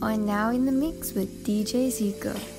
Are now in the mix with DJ Zeka.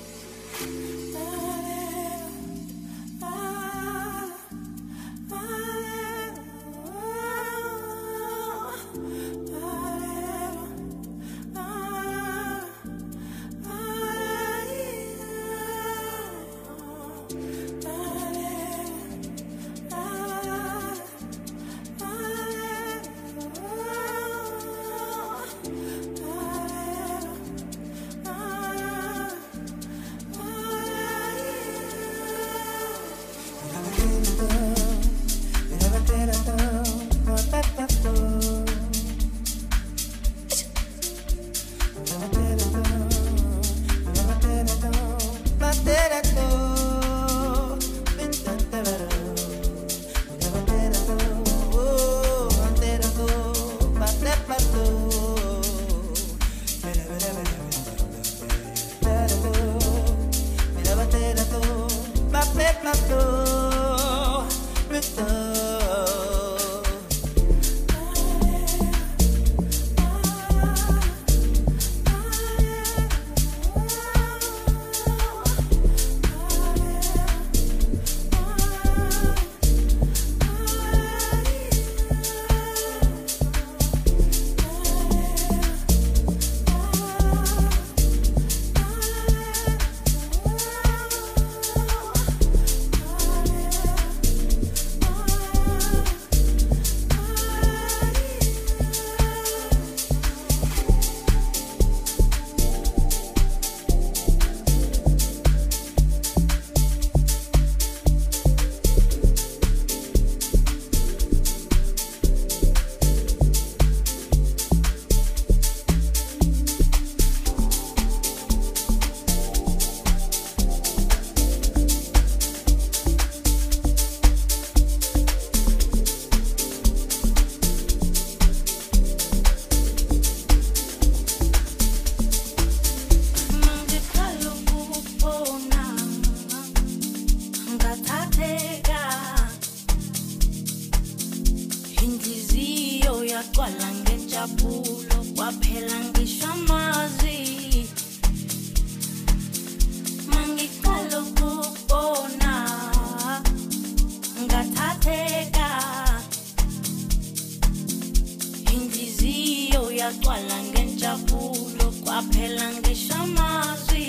kwala ngenjabulo kwaphela ngisho amazwi.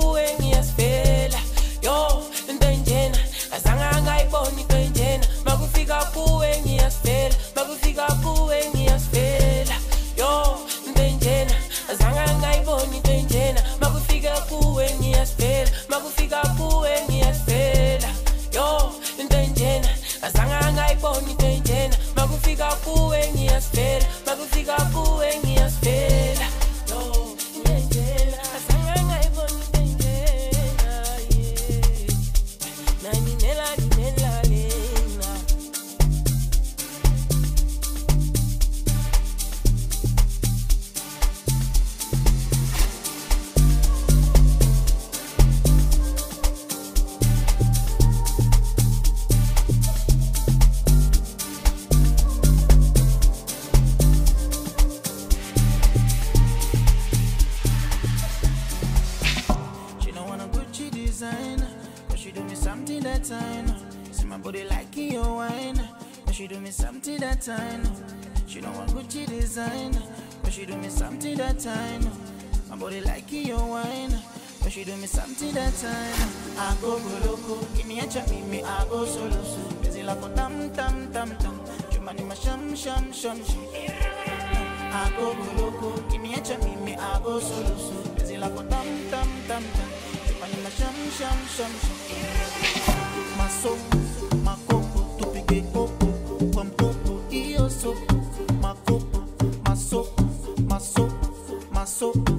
kuenge like your wine. And she do me something that time. She don't want Gucci design. But she do me something that time. My body like your wine. But she do me something that time. I go go loco. Give me a chat, me, me, I go solo. So. Busy like a tam tam tam tam. Jumani ma sham sham sham sham. I go go loco. Give me a chat, me, me, I go solo. So. Busy like a tam tam tam tam. Jumani ma sham sham sham sham. My soul. So.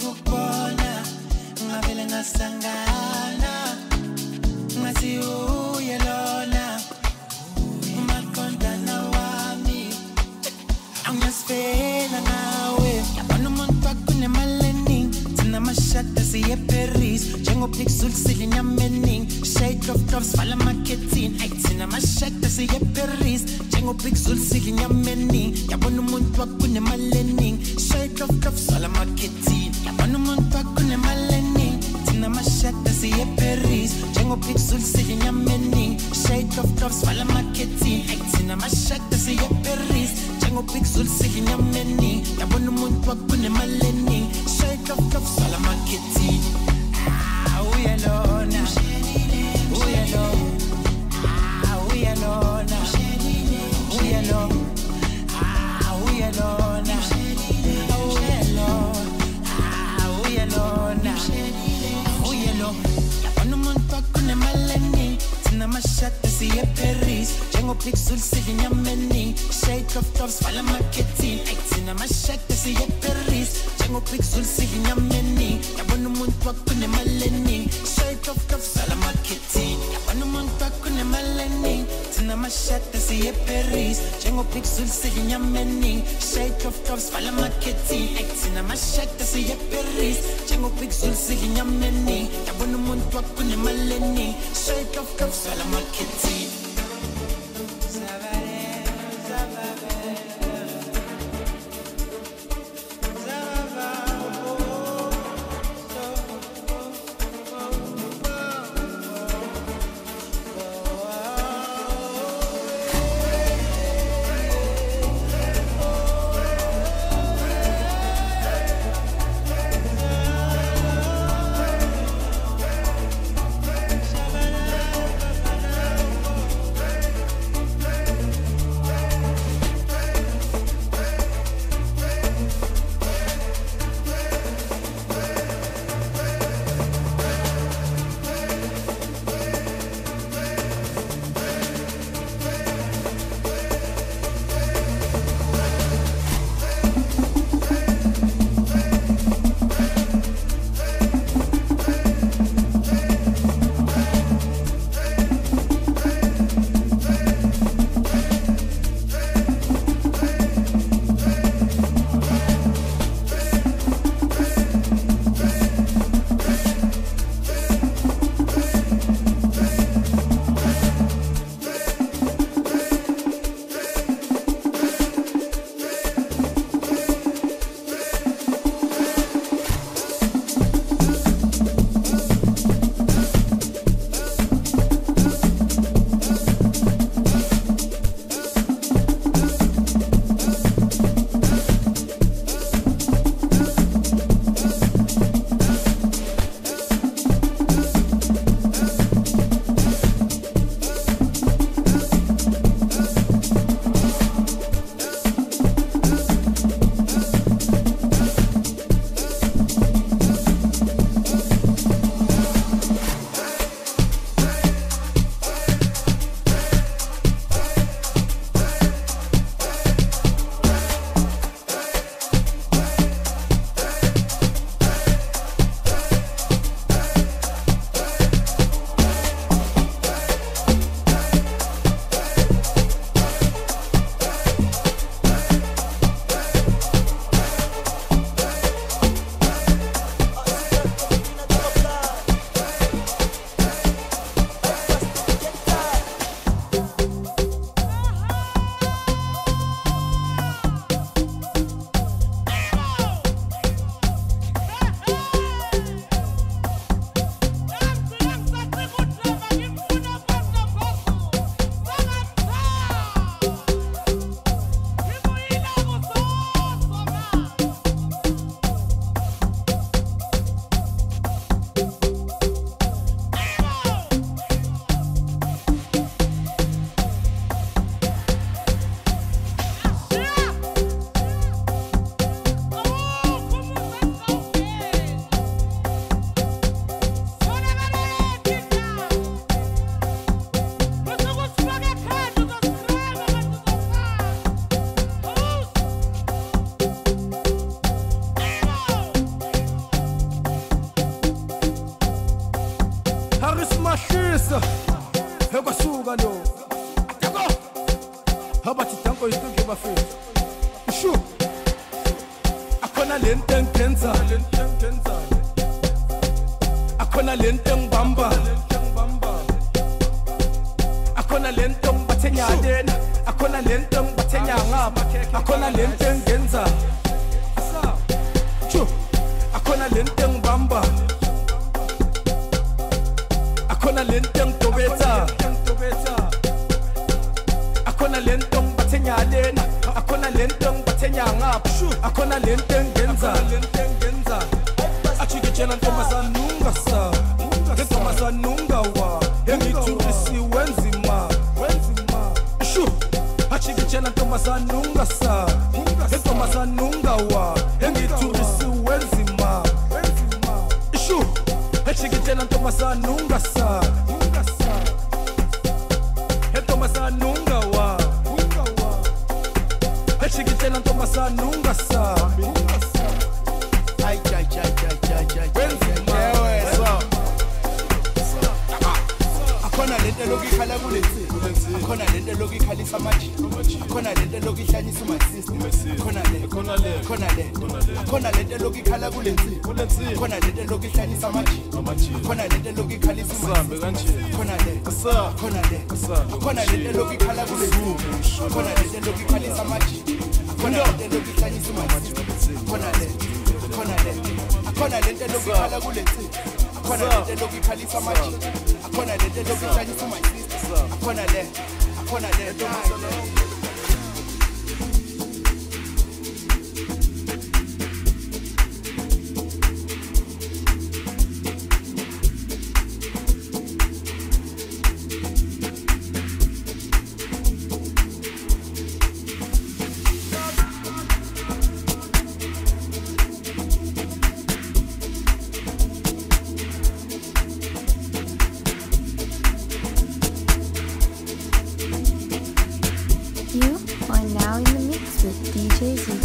Ukukubona ngavele ngasangana ngathi siye eparis njengopixul sidla inyama eningi shake of tops vala amakhetini ayi thina amashada siye eparis njengopixul sidla inyama eningi yabona umuntu wakunemali eningi shake of um, tops vala amakhetini yabona umuntu wakunemali eningi thina amashada siye eparis njengopixul sidla inyama eningi shake of tops vala amakhetini ayi thina amashada siye eparis njengopixul sidla inyama eningi yabona umuntu wakunemali eningi njengopixul sidla inyama eningi shake of tops vala amakhetini ayi thina amashada siye eparis njengopixul sidla inyama eningi yabona umuntu wakunemali eningi shake of tops vala amakhetini yabona umuntu wakunemali eningi thina amashada siye eparis njengopixul sidla inyama eningi shake of tops vala amakhetini ayi thina amashada siye eparis njengopixul sidla inyama eningi yabona umuntu wakunemali eningi shake of tops vala amakhetini danko yinto ngebafethu shu akhona le nto engenza akhona le nto engibamba. Akhona le nto ngibathe nyalena akhona le nto ngibathe nyangapha akhona le nto engenza Shu, akhona le nto engibamba. Akhona le akhona le nto ngibathe nyangapha akhona le nto engenza achikitshela ntombazana ungasa lento eloku ikhala akhona lento eloku ikhalisa akhona lento eloku ihlanyisa umasystem akhona le akhona le lento ikhala kulensi akhona lento eloku ihlanyisa amaji akhona lento eloku ikhalisa umasystem akhona le akhona le akhona lento eloku ikhala kulensi akhona lento eloku ikhalisa amaji akhona lento eloku ihlanyisa umasystem akhona le akhona le akhona lento eloku ikhala kulensi akhona lento ikhalisa akhona lento eloku ihlanyisa umasystem akhona le akhona le You with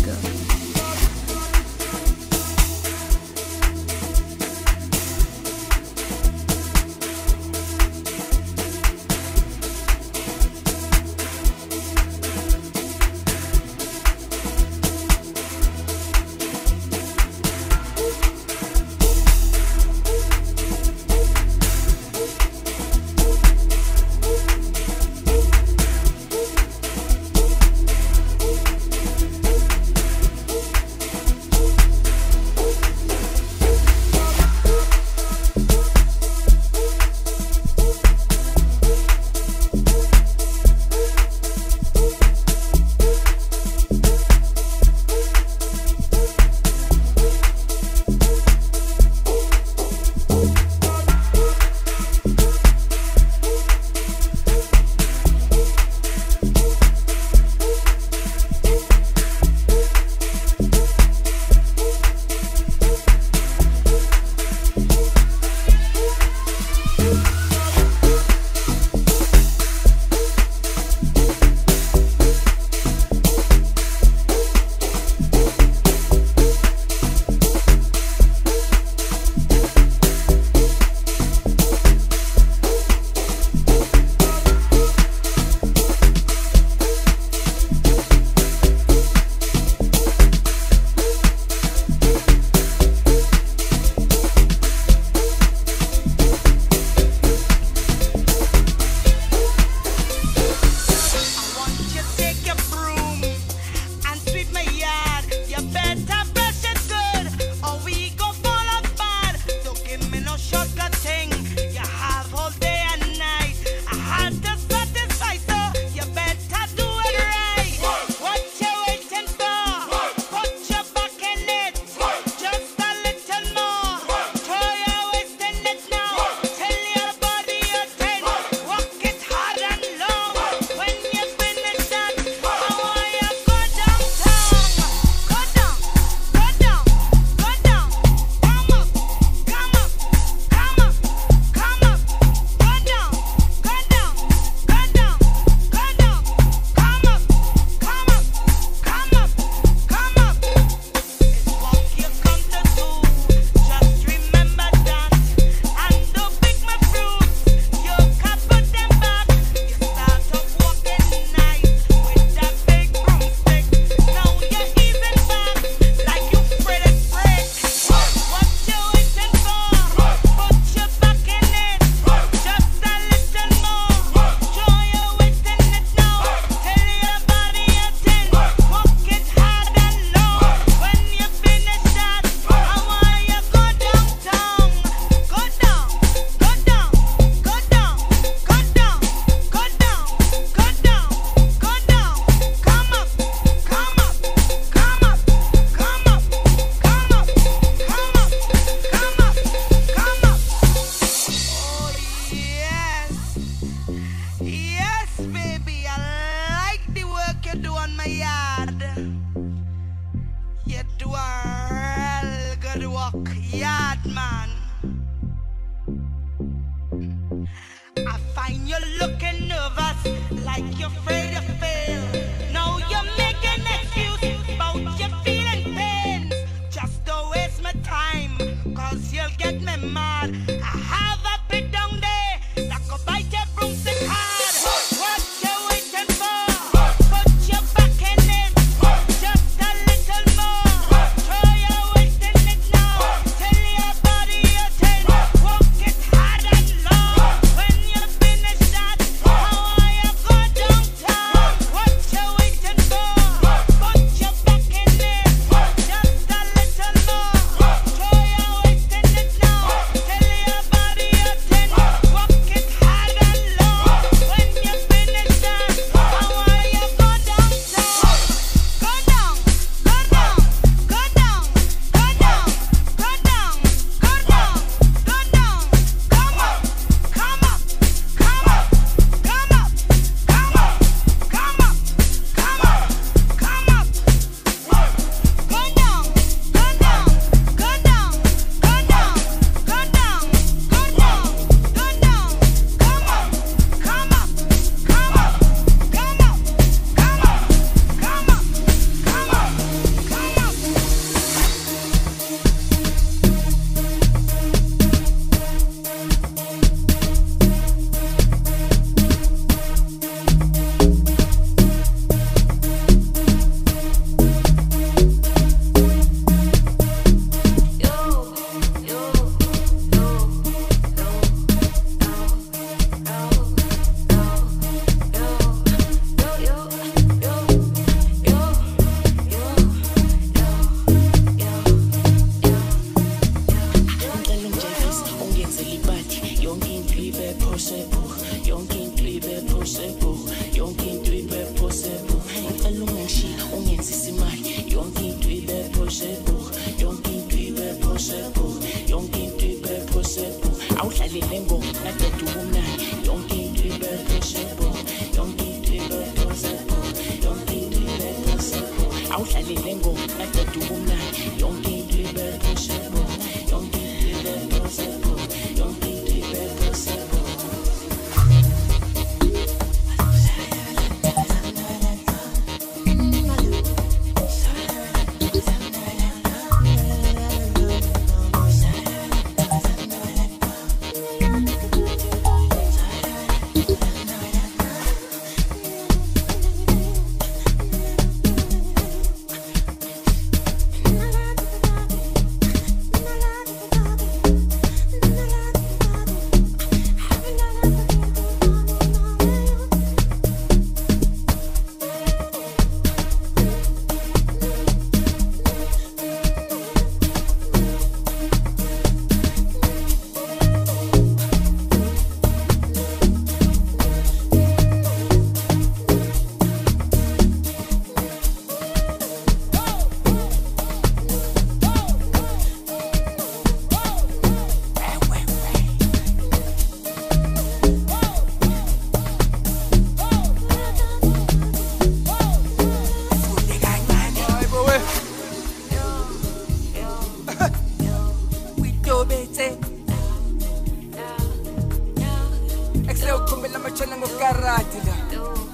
You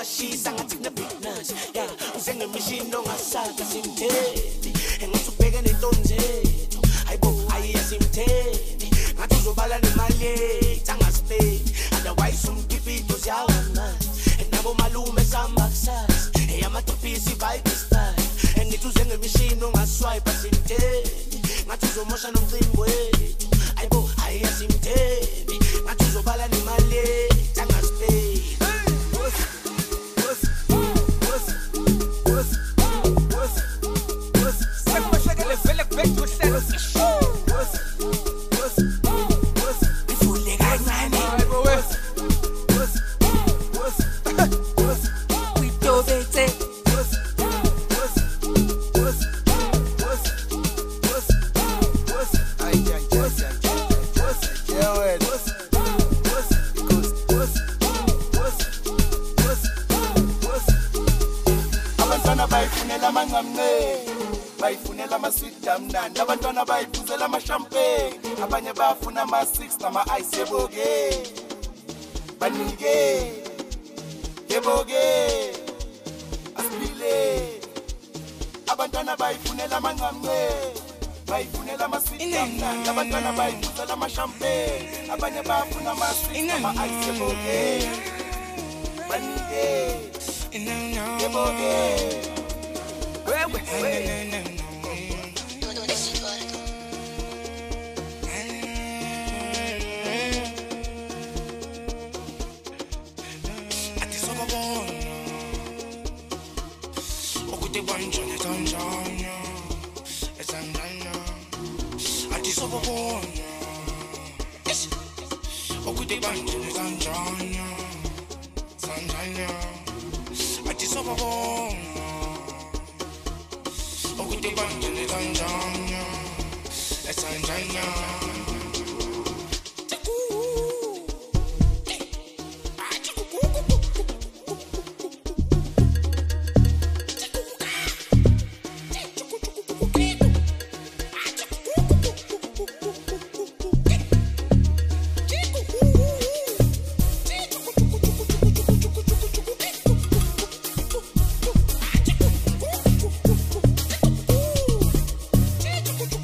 yasedubane vele yebo-ke athi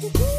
athi